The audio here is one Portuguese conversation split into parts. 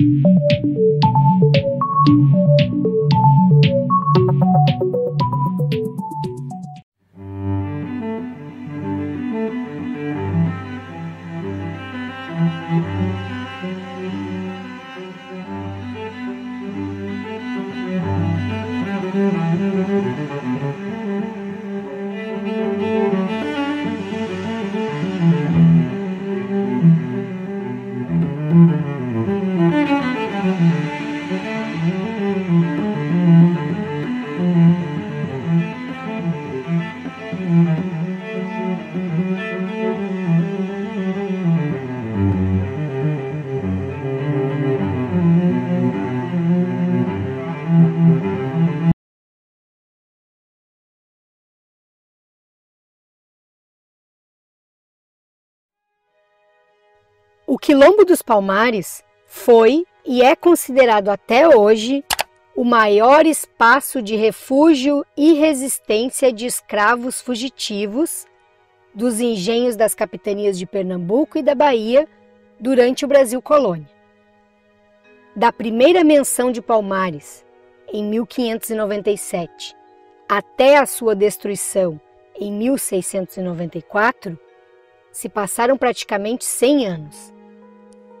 Thank you. Quilombo dos Palmares foi e é considerado até hoje o maior espaço de refúgio e resistência de escravos fugitivos dos engenhos das capitanias de Pernambuco e da Bahia durante o Brasil colônia. Da primeira menção de Palmares, em 1597, até a sua destruição em 1694, se passaram praticamente 100 anos.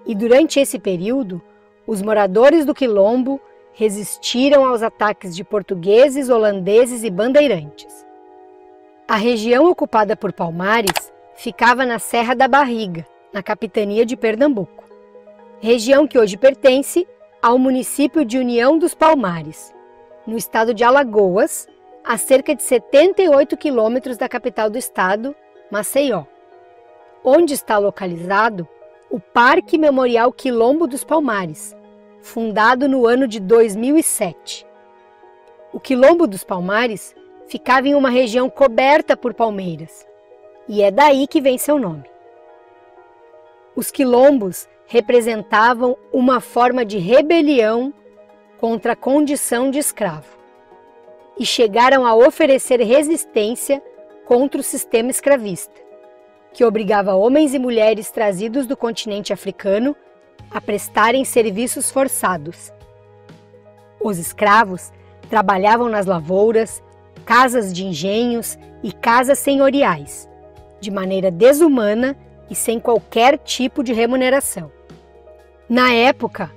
E durante esse período, os moradores do Quilombo resistiram aos ataques de portugueses, holandeses e bandeirantes. A região ocupada por Palmares ficava na Serra da Barriga, na capitania de Pernambuco, região que hoje pertence ao município de União dos Palmares, no estado de Alagoas, a cerca de 78 quilômetros da capital do estado, Maceió, onde está localizado o Parque Memorial Quilombo dos Palmares, fundado no ano de 2007. O Quilombo dos Palmares ficava em uma região coberta por palmeiras, e é daí que vem seu nome. Os quilombos representavam uma forma de rebelião contra a condição de escravo e chegaram a oferecer resistência contra o sistema escravista que obrigava homens e mulheres trazidos do continente africano a prestarem serviços forçados. Os escravos trabalhavam nas lavouras, casas de engenhos e casas senhoriais, de maneira desumana e sem qualquer tipo de remuneração. Na época,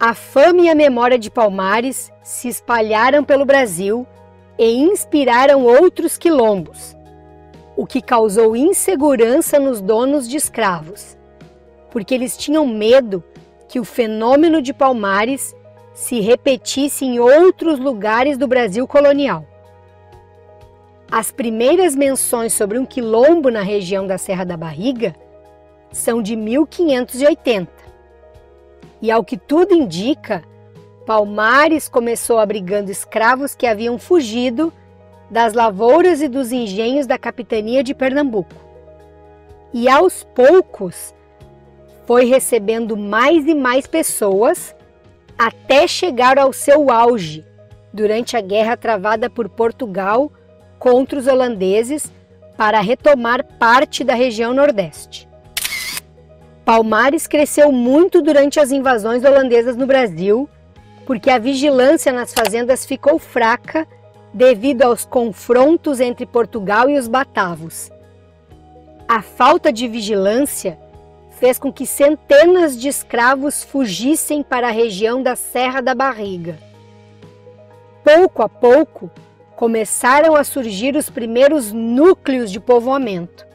a fama e a memória de Palmares se espalharam pelo Brasil e inspiraram outros quilombos, o que causou insegurança nos donos de escravos, porque eles tinham medo que o fenômeno de Palmares se repetisse em outros lugares do Brasil colonial. As primeiras menções sobre um quilombo na região da Serra da Barriga são de 1580. E ao que tudo indica, Palmares começou abrigando escravos que haviam fugido das lavouras e dos engenhos da capitania de Pernambuco. E aos poucos foi recebendo mais e mais pessoas até chegar ao seu auge durante a guerra travada por Portugal contra os holandeses para retomar parte da região Nordeste. Palmares cresceu muito durante as invasões holandesas no Brasil, porque a vigilância nas fazendas ficou fraca devido aos confrontos entre Portugal e os batavos. A falta de vigilância fez com que centenas de escravos fugissem para a região da Serra da Barriga. Pouco a pouco, começaram a surgir os primeiros núcleos de povoamento,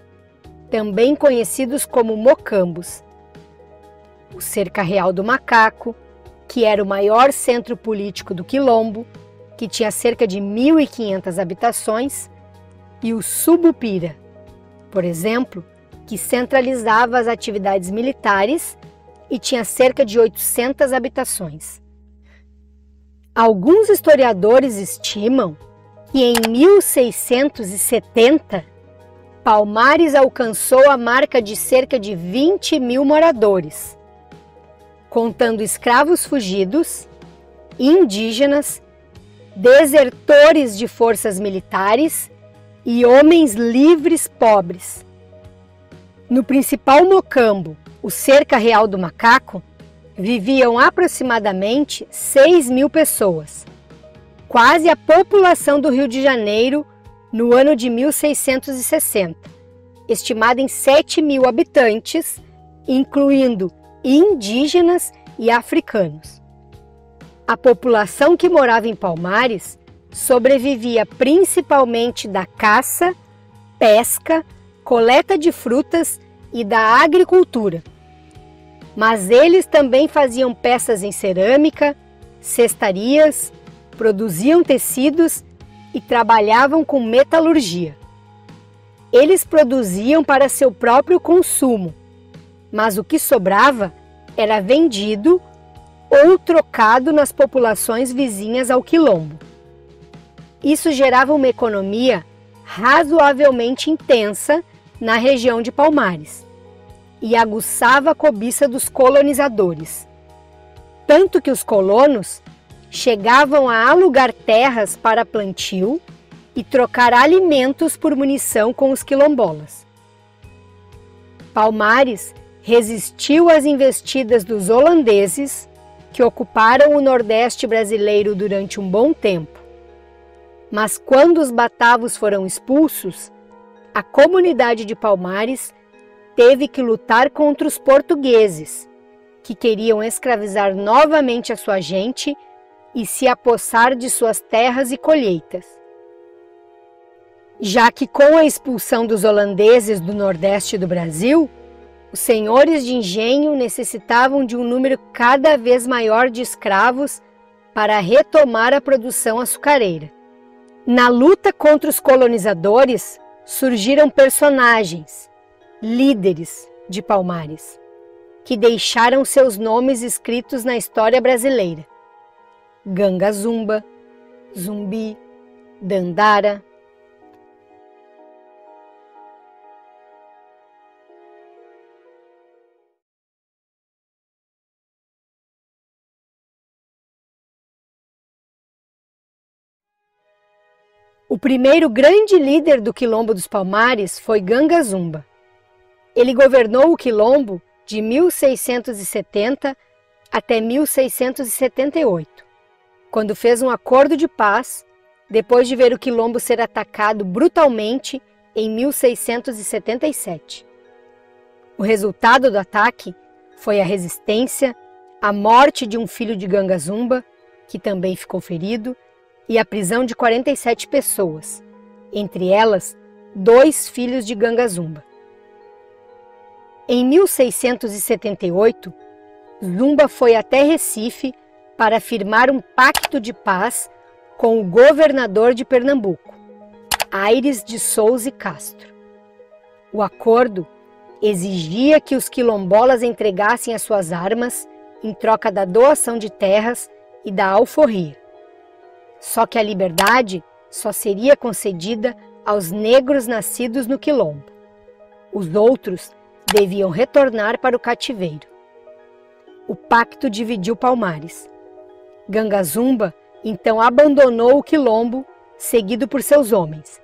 também conhecidos como mocambos. O Cerca Real do Macaco, que era o maior centro político do Quilombo, que tinha cerca de 1.500 habitações, e o Subupira, por exemplo, que centralizava as atividades militares e tinha cerca de 800 habitações. Alguns historiadores estimam que em 1670 Palmares alcançou a marca de cerca de 20 mil moradores, contando escravos fugidos, indígenas desertores de forças militares e homens livres pobres. No principal mocambo, o Cerca Real do Macaco, viviam aproximadamente 6 mil pessoas, quase a população do Rio de Janeiro no ano de 1660, estimada em 7 mil habitantes, incluindo indígenas e africanos. A população que morava em Palmares sobrevivia principalmente da caça, pesca, coleta de frutas e da agricultura. Mas eles também faziam peças em cerâmica, cestarias, produziam tecidos e trabalhavam com metalurgia. Eles produziam para seu próprio consumo, mas o que sobrava era vendido ou trocado nas populações vizinhas ao quilombo. Isso gerava uma economia razoavelmente intensa na região de Palmares e aguçava a cobiça dos colonizadores. Tanto que os colonos chegavam a alugar terras para plantio e trocar alimentos por munição com os quilombolas. Palmares resistiu às investidas dos holandeses, que ocuparam o Nordeste brasileiro durante um bom tempo. Mas quando os batavos foram expulsos, a comunidade de Palmares teve que lutar contra os portugueses, que queriam escravizar novamente a sua gente e se apossar de suas terras e colheitas. Já que com a expulsão dos holandeses do Nordeste do Brasil, os senhores de engenho necessitavam de um número cada vez maior de escravos para retomar a produção açucareira. Na luta contra os colonizadores, surgiram personagens, líderes de Palmares, que deixaram seus nomes escritos na história brasileira. Ganga Zumba, Zumbi, Dandara, O primeiro grande líder do Quilombo dos Palmares foi Ganga Zumba. Ele governou o Quilombo de 1670 até 1678, quando fez um acordo de paz depois de ver o Quilombo ser atacado brutalmente em 1677. O resultado do ataque foi a resistência, a morte de um filho de Ganga Zumba, que também ficou ferido, e a prisão de 47 pessoas, entre elas dois filhos de Ganga Zumba. Em 1678, Zumba foi até Recife para firmar um pacto de paz com o governador de Pernambuco, Aires de Souza e Castro. O acordo exigia que os quilombolas entregassem as suas armas em troca da doação de terras e da alforria. Só que a liberdade só seria concedida aos negros nascidos no quilombo. Os outros deviam retornar para o cativeiro. O pacto dividiu Palmares. Gangazumba então abandonou o quilombo, seguido por seus homens,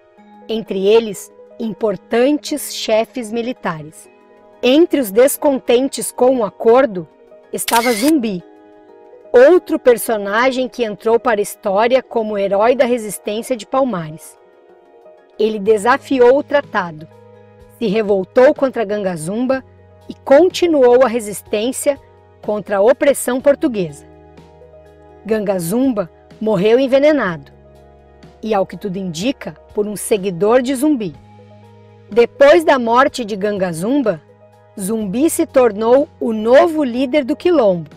entre eles importantes chefes militares. Entre os descontentes com o acordo estava Zumbi, outro personagem que entrou para a história como herói da resistência de Palmares. Ele desafiou o tratado, se revoltou contra Gangazumba e continuou a resistência contra a opressão portuguesa. Gangazumba morreu envenenado e, ao que tudo indica, por um seguidor de Zumbi. Depois da morte de Gangazumba, Zumbi se tornou o novo líder do Quilombo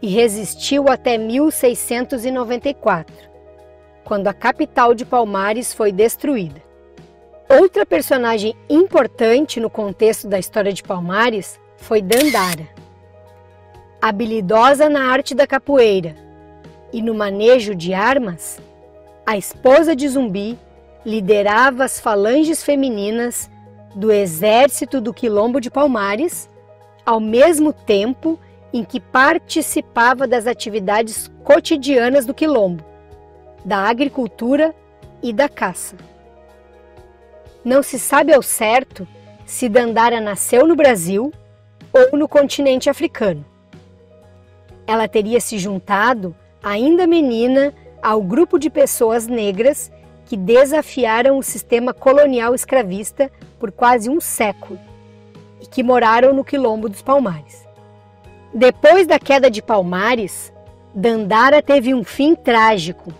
e resistiu até 1694, quando a capital de Palmares foi destruída. Outra personagem importante no contexto da história de Palmares foi Dandara. Habilidosa na arte da capoeira e no manejo de armas, a esposa de Zumbi liderava as falanges femininas do exército do Quilombo de Palmares, ao mesmo tempo em que participava das atividades cotidianas do quilombo, da agricultura e da caça. Não se sabe ao certo se Dandara nasceu no Brasil ou no continente africano. ela teria se juntado, ainda menina, ao grupo de pessoas negras que desafiaram o sistema colonial escravista por quase um século e que moraram no Quilombo dos Palmares. Depois da queda de Palmares, Dandara teve um fim trágico.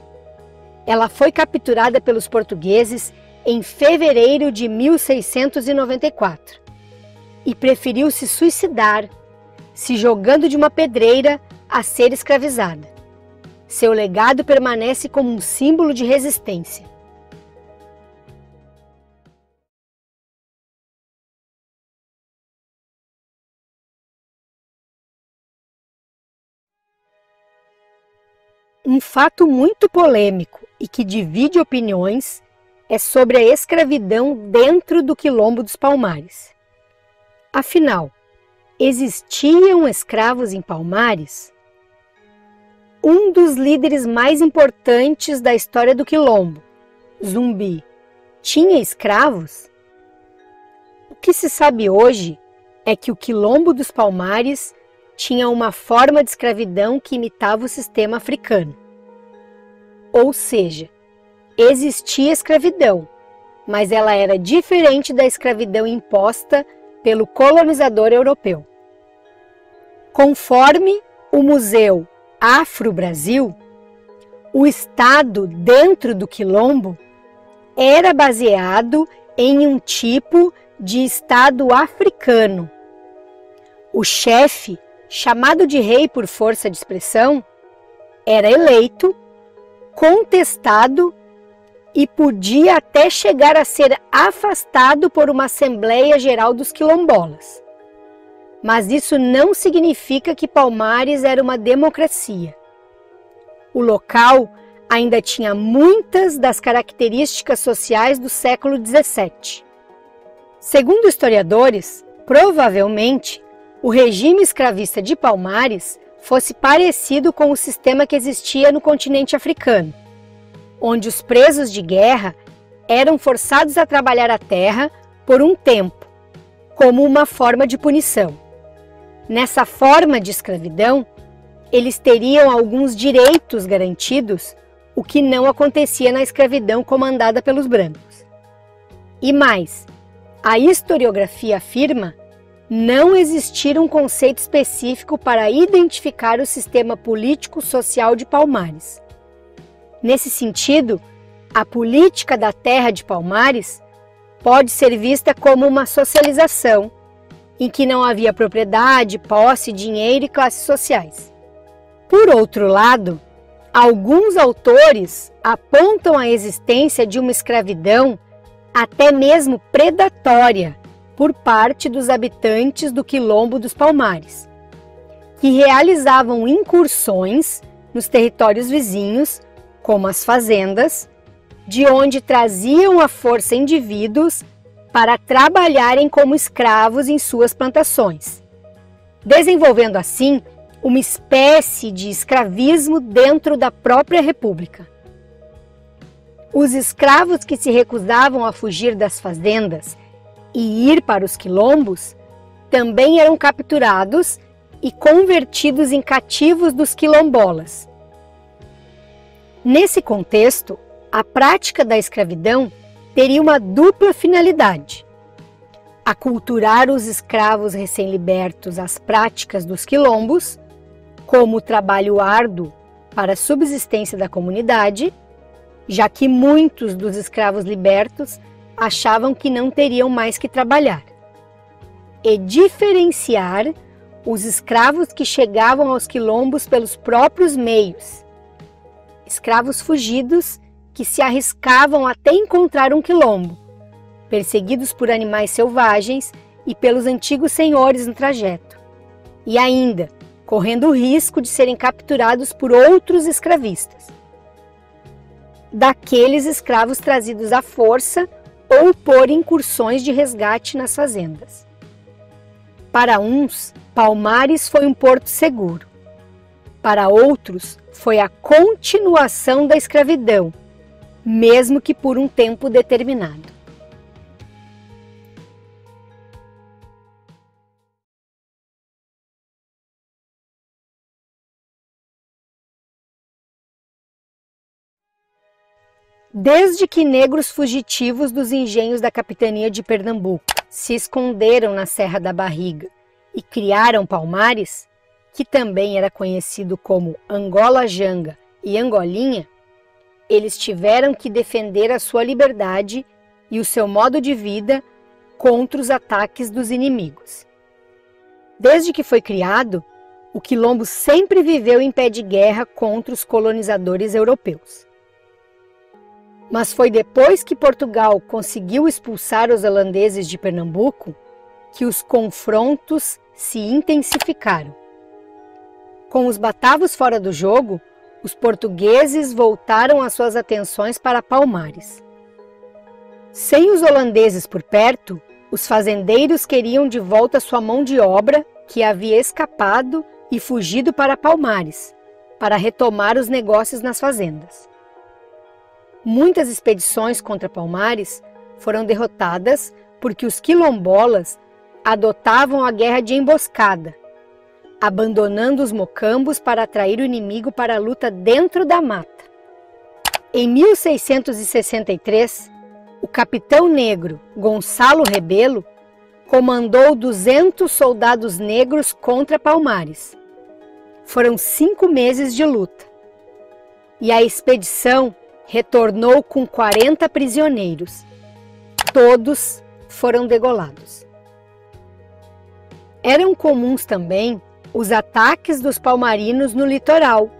Ela foi capturada pelos portugueses em fevereiro de 1694 e preferiu se suicidar, se jogando de uma pedreira a ser escravizada. Seu legado permanece como um símbolo de resistência. Um fato muito polêmico e que divide opiniões é sobre a escravidão dentro do Quilombo dos Palmares. Afinal, existiam escravos em Palmares? Um dos líderes mais importantes da história do Quilombo, Zumbi, tinha escravos? O que se sabe hoje é que o Quilombo dos Palmares tinha uma forma de escravidão que imitava o sistema africano. Ou seja, existia escravidão, mas ela era diferente da escravidão imposta pelo colonizador europeu. Conforme o Museu Afro-Brasil, o Estado dentro do Quilombo era baseado em um tipo de Estado africano. O chefe chamado de rei por força de expressão, era eleito, contestado e podia até chegar a ser afastado por uma Assembleia Geral dos Quilombolas. Mas isso não significa que Palmares era uma democracia. O local ainda tinha muitas das características sociais do século XVII. Segundo historiadores, provavelmente o regime escravista de Palmares fosse parecido com o sistema que existia no continente africano, onde os presos de guerra eram forçados a trabalhar a terra por um tempo, como uma forma de punição. Nessa forma de escravidão, eles teriam alguns direitos garantidos, o que não acontecia na escravidão comandada pelos brancos. E mais, a historiografia afirma não existir um conceito específico para identificar o sistema político-social de Palmares. Nesse sentido, a política da terra de Palmares pode ser vista como uma socialização, em que não havia propriedade, posse, dinheiro e classes sociais. Por outro lado, alguns autores apontam a existência de uma escravidão até mesmo predatória por parte dos habitantes do Quilombo dos Palmares, que realizavam incursões nos territórios vizinhos, como as fazendas, de onde traziam à força indivíduos para trabalharem como escravos em suas plantações, desenvolvendo assim uma espécie de escravismo dentro da própria República. Os escravos que se recusavam a fugir das fazendas e ir para os quilombos, também eram capturados e convertidos em cativos dos quilombolas. Nesse contexto, a prática da escravidão teria uma dupla finalidade: aculturar os escravos recém-libertos às práticas dos quilombos, como o trabalho árduo para a subsistência da comunidade, já que muitos dos escravos libertos achavam que não teriam mais que trabalhar, e diferenciar os escravos que chegavam aos quilombos pelos próprios meios, escravos fugidos que se arriscavam até encontrar um quilombo, perseguidos por animais selvagens e pelos antigos senhores no trajeto, e ainda correndo o risco de serem capturados por outros escravistas. Daqueles escravos trazidos à força ou por incursões de resgate nas fazendas. Para uns, Palmares foi um porto seguro. Para outros, foi a continuação da escravidão, mesmo que por um tempo determinado. Desde que negros fugitivos dos engenhos da capitania de Pernambuco se esconderam na Serra da Barriga e criaram Palmares, que também era conhecido como Angola Janga e Angolinha, eles tiveram que defender a sua liberdade e o seu modo de vida contra os ataques dos inimigos. Desde que foi criado, o quilombo sempre viveu em pé de guerra contra os colonizadores europeus. Mas foi depois que Portugal conseguiu expulsar os holandeses de Pernambuco que os confrontos se intensificaram. Com os batavos fora do jogo, os portugueses voltaram as suas atenções para Palmares. Sem os holandeses por perto, os fazendeiros queriam de volta sua mão de obra que havia escapado e fugido para Palmares, para retomar os negócios nas fazendas. Muitas expedições contra Palmares foram derrotadas porque os quilombolas adotavam a guerra de emboscada, abandonando os mocambos para atrair o inimigo para a luta dentro da mata. Em 1663, o capitão negro Gonçalo Rebelo comandou 200 soldados negros contra Palmares. Foram cinco meses de luta. E a expedição retornou com 40 prisioneiros. Todos foram degolados. Eram comuns também os ataques dos palmarinos no litoral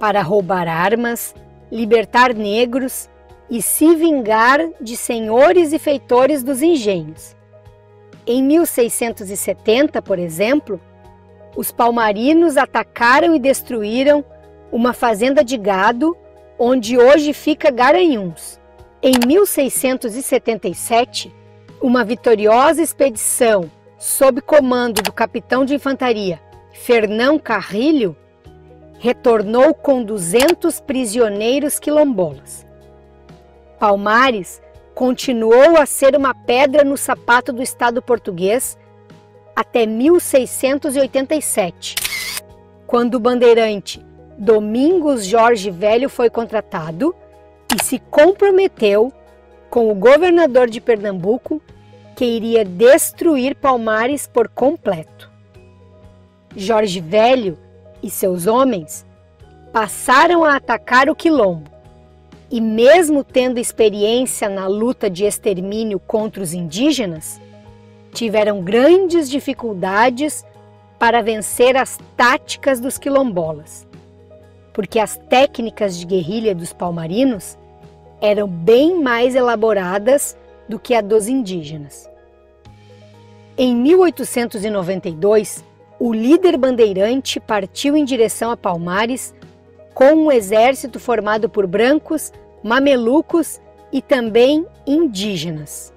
para roubar armas, libertar negros e se vingar de senhores e feitores dos engenhos. Em 1670, por exemplo, os palmarinos atacaram e destruíram uma fazenda de gado onde hoje fica Garanhuns. Em 1677, uma vitoriosa expedição sob comando do capitão de infantaria Fernão Carrilho retornou com 200 prisioneiros quilombolas. Palmares continuou a ser uma pedra no sapato do Estado português até 1687, quando o bandeirante Domingos Jorge Velho foi contratado e se comprometeu com o governador de Pernambuco que iria destruir Palmares por completo. Jorge Velho e seus homens passaram a atacar o quilombo e, mesmo tendo experiência na luta de extermínio contra os indígenas, tiveram grandes dificuldades para vencer as táticas dos quilombolas porque as técnicas de guerrilha dos palmarinos eram bem mais elaboradas do que a dos indígenas. Em 1892, o líder bandeirante partiu em direção a Palmares com um exército formado por brancos, mamelucos e também indígenas.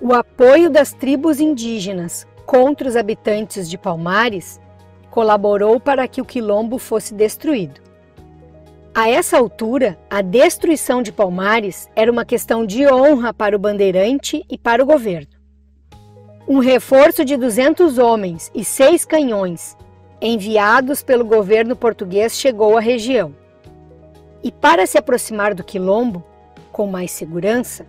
O apoio das tribos indígenas contra os habitantes de Palmares colaborou para que o quilombo fosse destruído. A essa altura, a destruição de Palmares era uma questão de honra para o bandeirante e para o governo. Um reforço de 200 homens e seis canhões, enviados pelo governo português, chegou à região. E para se aproximar do quilombo, com mais segurança,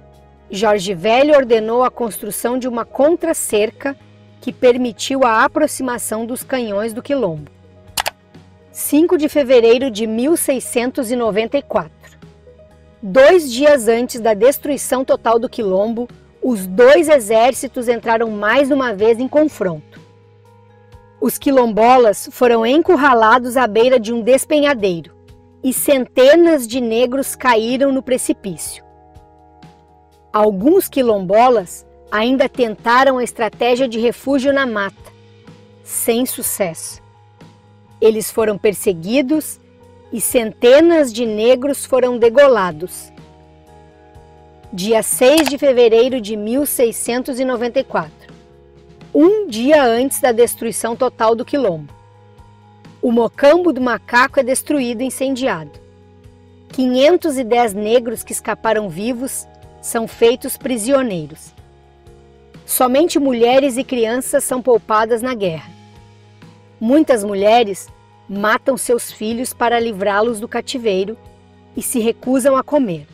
Jorge Velho ordenou a construção de uma contra-cerca que permitiu a aproximação dos canhões do Quilombo. 5 de fevereiro de 1694. Dois dias antes da destruição total do Quilombo, os dois exércitos entraram mais uma vez em confronto. Os quilombolas foram encurralados à beira de um despenhadeiro e centenas de negros caíram no precipício. Alguns quilombolas ainda tentaram a estratégia de refúgio na mata, sem sucesso. Eles foram perseguidos e centenas de negros foram degolados. Dia 6 de fevereiro de 1694, um dia antes da destruição total do quilombo. O mocambo do macaco é destruído e incendiado. 510 negros que escaparam vivos são feitos prisioneiros. Somente mulheres e crianças são poupadas na guerra. Muitas mulheres matam seus filhos para livrá-los do cativeiro e se recusam a comer,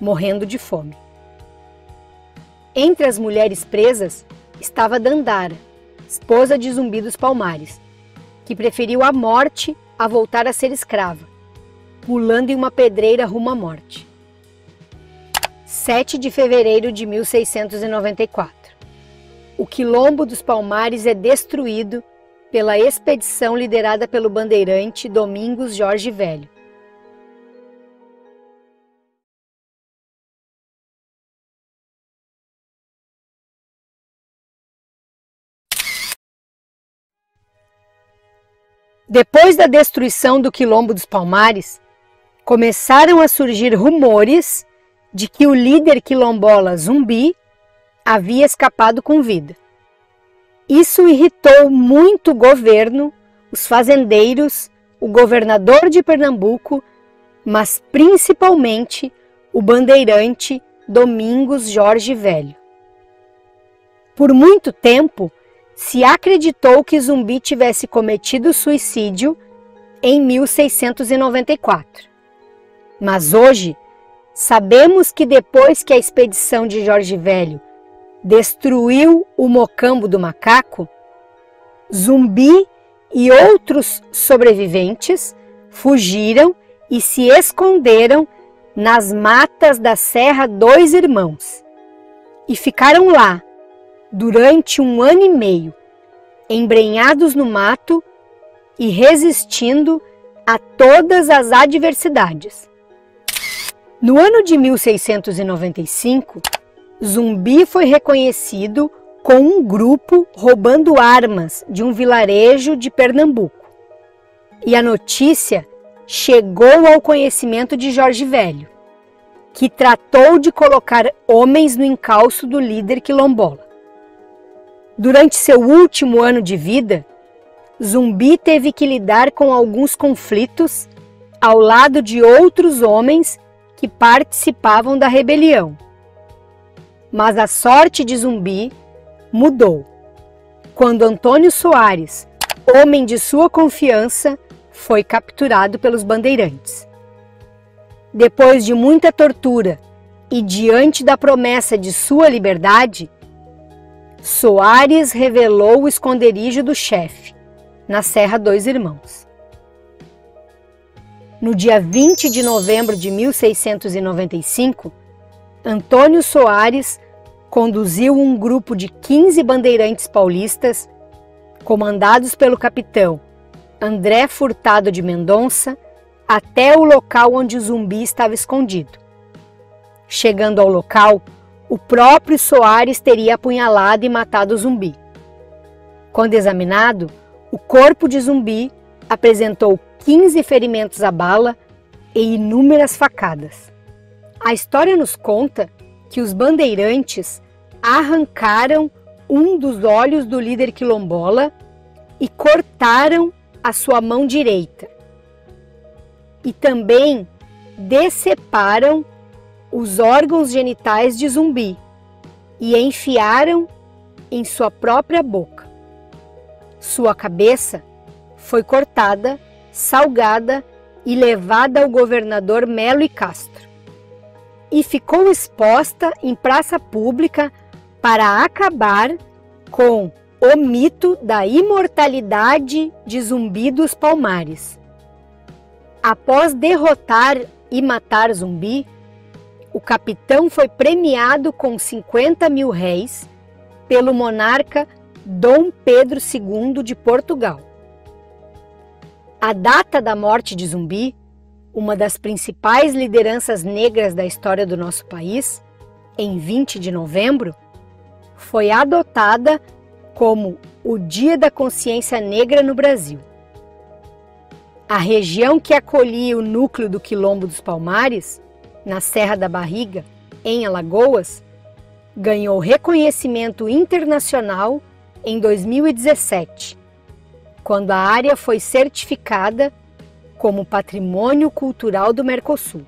morrendo de fome. Entre as mulheres presas estava Dandara, esposa de Zumbi dos Palmares, que preferiu a morte a voltar a ser escrava, pulando em uma pedreira rumo à morte. 7 de fevereiro de 1694. O Quilombo dos Palmares é destruído pela expedição liderada pelo bandeirante Domingos Jorge Velho. Depois da destruição do Quilombo dos Palmares, começaram a surgir rumores de que o líder quilombola Zumbi havia escapado com vida. Isso irritou muito o governo, os fazendeiros, o governador de Pernambuco, mas principalmente o bandeirante Domingos Jorge Velho. Por muito tempo, se acreditou que Zumbi tivesse cometido suicídio em 1694. Mas hoje, sabemos que depois que a expedição de Jorge Velho destruiu o mocambo do macaco, Zumbi e outros sobreviventes fugiram e se esconderam nas matas da Serra Dois Irmãos e ficaram lá durante um ano e meio, embrenhados no mato e resistindo a todas as adversidades. No ano de 1695, Zumbi foi reconhecido com um grupo roubando armas de um vilarejo de Pernambuco. E a notícia chegou ao conhecimento de Jorge Velho, que tratou de colocar homens no encalço do líder quilombola. Durante seu último ano de vida, Zumbi teve que lidar com alguns conflitos ao lado de outros homens que participavam da rebelião. Mas a sorte de Zumbi mudou quando Antônio Soares, homem de sua confiança, foi capturado pelos bandeirantes. Depois de muita tortura e diante da promessa de sua liberdade, Soares revelou o esconderijo do chefe, na Serra Dois Irmãos. No dia 20 de novembro de 1695, Antônio Soares conduziu um grupo de 15 bandeirantes paulistas, comandados pelo capitão André Furtado de Mendonça, até o local onde o zumbi estava escondido. Chegando ao local, o próprio Soares teria apunhalado e matado o zumbi. Quando examinado, o corpo de zumbi apresentou 15 ferimentos à bala e inúmeras facadas. A história nos conta que os bandeirantes arrancaram um dos olhos do líder quilombola e cortaram a sua mão direita. E também deceparam os órgãos genitais de zumbi e enfiaram em sua própria boca. Sua cabeça foi cortada, salgada e levada ao governador Melo e Castro. E ficou exposta em praça pública para acabar com o mito da imortalidade de Zumbi dos Palmares. Após derrotar e matar Zumbi, o capitão foi premiado com 50 mil réis pelo monarca Dom Pedro II de Portugal. A data da morte de Zumbi, uma das principais lideranças negras da história do nosso país, em 20 de novembro, foi adotada como o Dia da Consciência Negra no Brasil. A região que acolhia o núcleo do Quilombo dos Palmares na Serra da Barriga, em Alagoas, ganhou reconhecimento internacional em 2017, quando a área foi certificada como Patrimônio Cultural do Mercosul.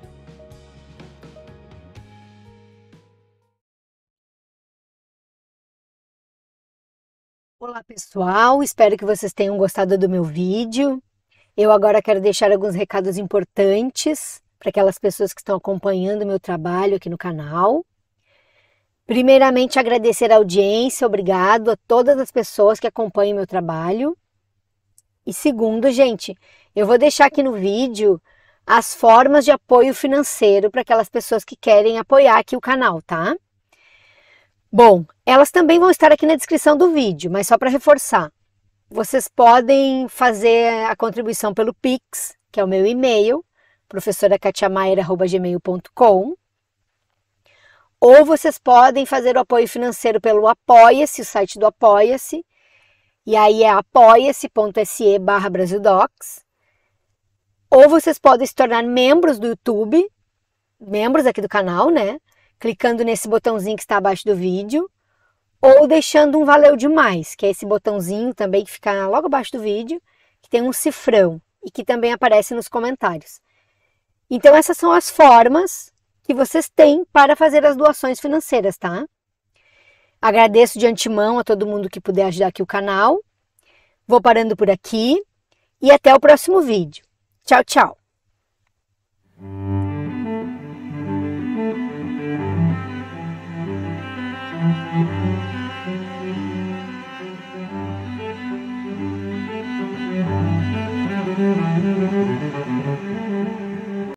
Olá pessoal, espero que vocês tenham gostado do meu vídeo. Eu agora quero deixar alguns recados importantes para aquelas pessoas que estão acompanhando o meu trabalho aqui no canal. Primeiramente, agradecer a audiência, obrigado a todas as pessoas que acompanham o meu trabalho. E segundo, gente, eu vou deixar aqui no vídeo as formas de apoio financeiro para aquelas pessoas que querem apoiar aqui o canal, tá? Bom, elas também vão estar aqui na descrição do vídeo, mas só para reforçar. Vocês podem fazer a contribuição pelo Pix, que é o meu e-mail, professorakatiamaira.gmail.com ou vocês podem fazer o apoio financeiro pelo Apoia-se, o site do Apoia-se, e aí é apoia-se.se barra Brasildocs. Ou vocês podem se tornar membros do YouTube, membros aqui do canal, né? Clicando nesse botãozinho que está abaixo do vídeo, ou deixando um valeu demais, que é esse botãozinho também que fica logo abaixo do vídeo, que tem um cifrão e que também aparece nos comentários. Então essas são as formas que vocês têm para fazer as doações financeiras, tá? Agradeço de antemão a todo mundo que puder ajudar aqui o canal. Vou parando por aqui e até o próximo vídeo. Tchau, tchau!